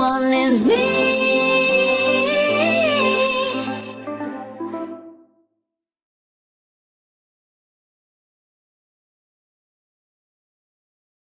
One is me.